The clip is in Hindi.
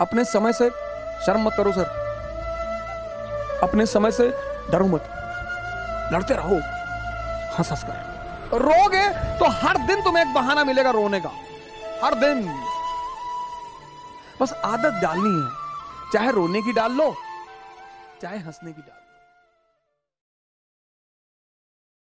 अपने समय से शर्म मत करो, सर। अपने समय से डरो मत। लड़ते रहो। हाँ, हंस हंस कर रोगे तो हर दिन तुम्हें एक बहाना मिलेगा रोने का। हर दिन। बस आदत डालनी है। चाहे रोने की डाल लो, चाहे हंसने की डाल लो।